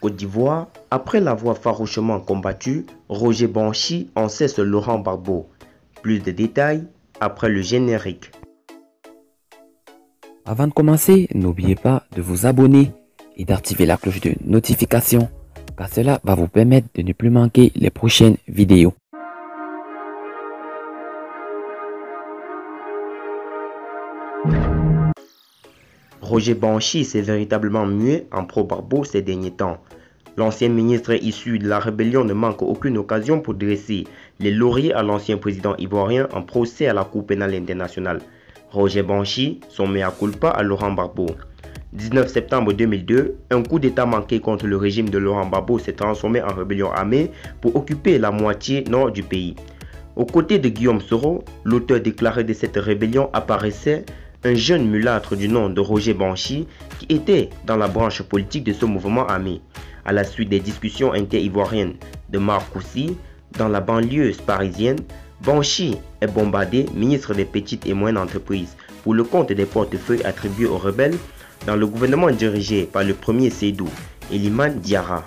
Côte d'Ivoire, après l'avoir farouchement combattu, Roger Banchi en cesse Laurent Barbeau. Plus de détails après le générique. Avant de commencer, n'oubliez pas de vous abonner et d'activer la cloche de notification car cela va vous permettre de ne plus manquer les prochaines vidéos. Roger Banchi s'est véritablement mué en pro-Barbeau ces derniers temps. L'ancien ministre issu de la rébellion ne manque aucune occasion pour dresser les lauriers à l'ancien président ivoirien en procès à la Cour pénale internationale. Roger Banchi, son mea culpa à Laurent Barbeau. 19 septembre 2002, un coup d'État manqué contre le régime de Laurent Gbagbo s'est transformé en rébellion armée pour occuper la moitié nord du pays. Aux côtés de Guillaume Soro, l'auteur déclaré de cette rébellion apparaissait un jeune mulâtre du nom de Roger Banchi qui était dans la branche politique de ce mouvement armé. À la suite des discussions inter-ivoiriennes de Marcoussi dans la banlieue parisienne, Banchi est bombardé ministre des petites et moyennes entreprises pour le compte des portefeuilles attribués aux rebelles dans le gouvernement dirigé par le premier Seydou, Eliman Diara.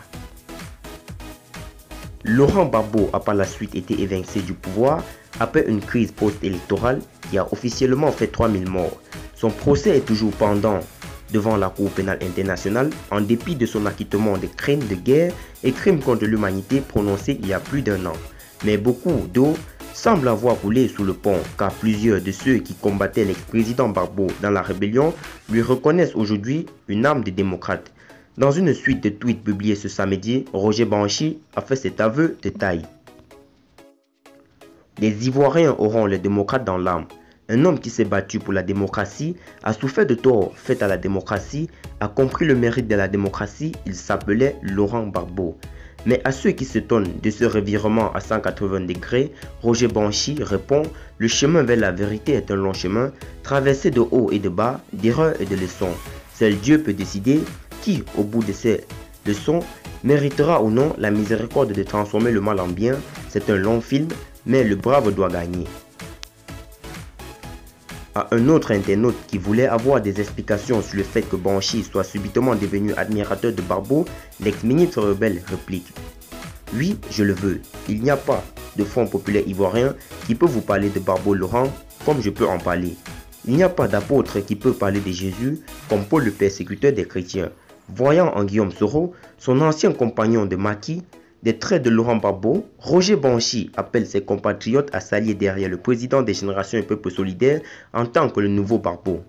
Laurent Babo a par la suite été évincé du pouvoir après une crise post-électorale qui a officiellement fait 3000 morts. Son procès est toujours pendant devant la Cour pénale internationale en dépit de son acquittement des crimes de guerre et crimes contre l'humanité prononcés il y a plus d'un an. Mais beaucoup d'eau semble avoir roulé sous le pont car plusieurs de ceux qui combattaient l'ex-président Barbeau dans la rébellion lui reconnaissent aujourd'hui une arme de démocrate. Dans une suite de tweets publiés ce samedi, Roger Banchi a fait cet aveu de taille. Les Ivoiriens auront les démocrates dans l'âme. Un homme qui s'est battu pour la démocratie, a souffert de tort fait à la démocratie, a compris le mérite de la démocratie, il s'appelait Laurent Barbeau. Mais à ceux qui s'étonnent de ce revirement à 180 degrés, Roger Banchi répond Le chemin vers la vérité est un long chemin, traversé de haut et de bas, d'erreurs et de leçons. Seul Dieu peut décider qui, au bout de ces leçons, méritera ou non la miséricorde de transformer le mal en bien. C'est un long film, mais le brave doit gagner à un autre internaute qui voulait avoir des explications sur le fait que Banchi soit subitement devenu admirateur de Barbeau, l'ex-ministre rebelle réplique Oui, je le veux. Il n'y a pas de fonds populaire ivoirien qui peut vous parler de Barbeau Laurent comme je peux en parler. Il n'y a pas d'apôtre qui peut parler de Jésus comme Paul le persécuteur des chrétiens. Voyant en Guillaume Soro son ancien compagnon de maquis, des traits de Laurent Barbeau, Roger Banchi appelle ses compatriotes à s'allier derrière le président des générations et peuples solidaires en tant que le nouveau Barbeau.